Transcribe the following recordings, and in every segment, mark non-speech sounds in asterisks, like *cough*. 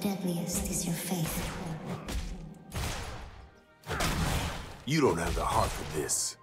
deadliest is your faith. You don't have the heart for this.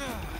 Ugh. *sighs* *sighs*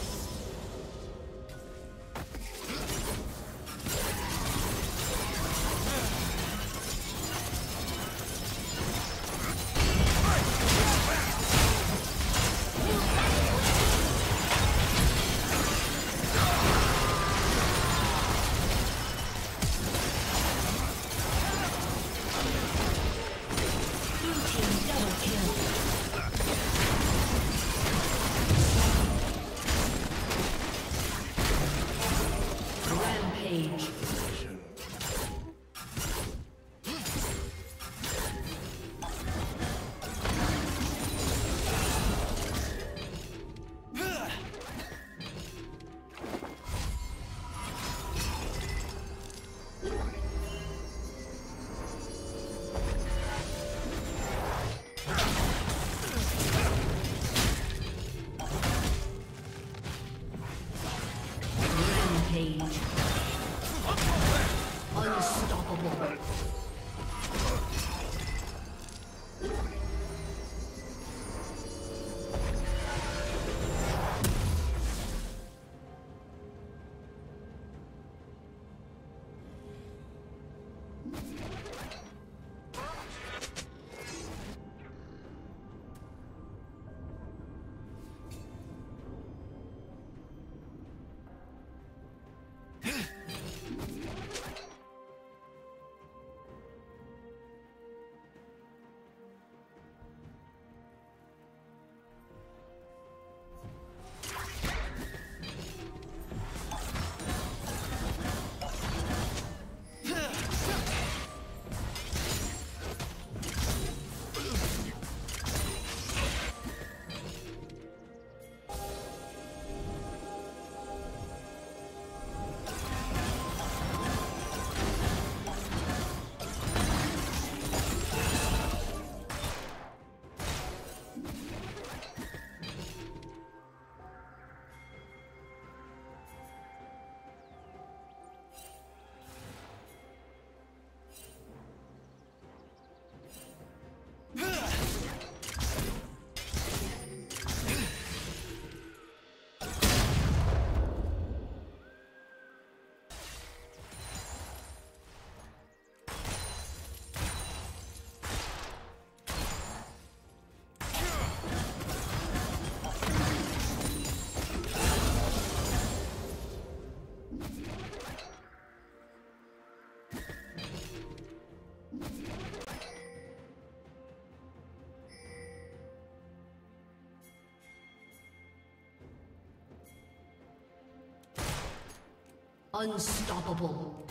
Unstoppable.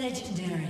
Legendary.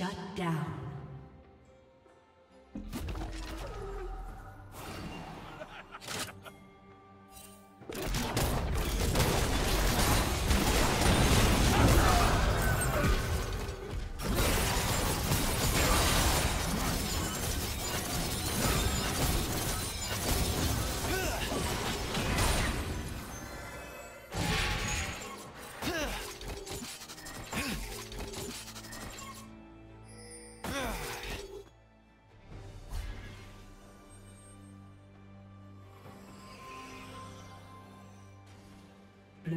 Shut down.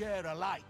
Share alike.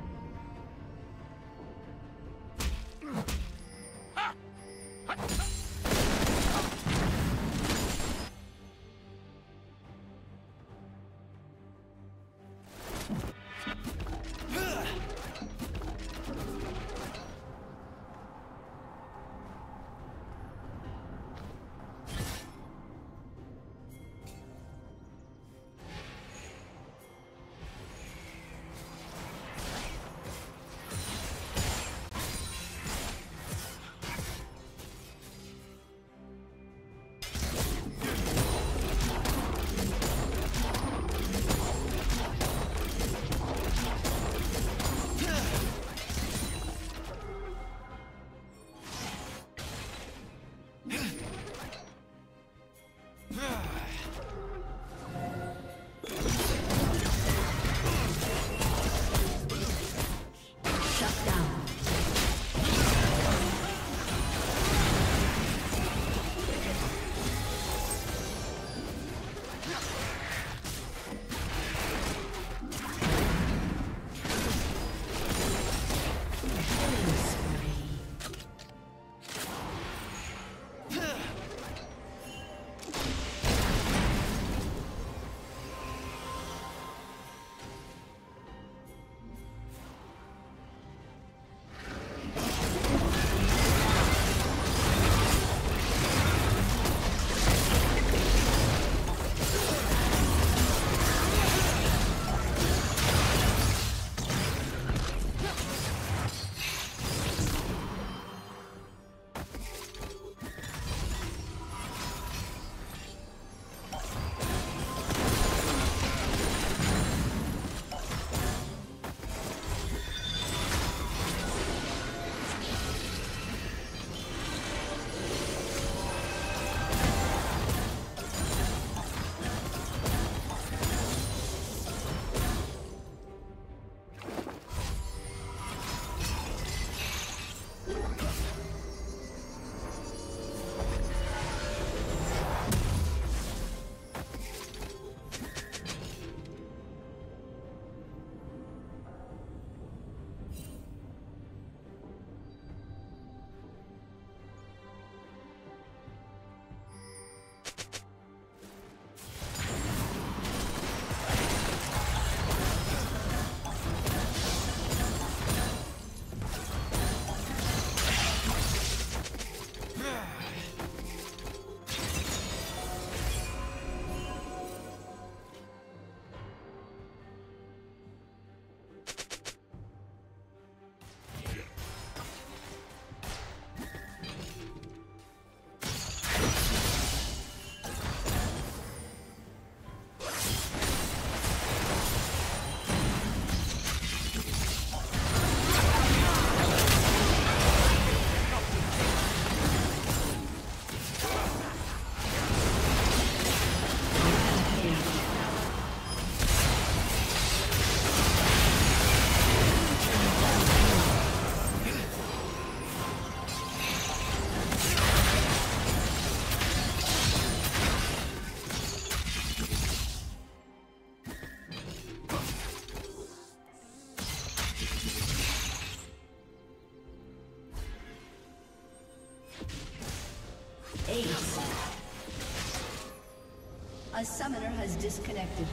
Has disconnected.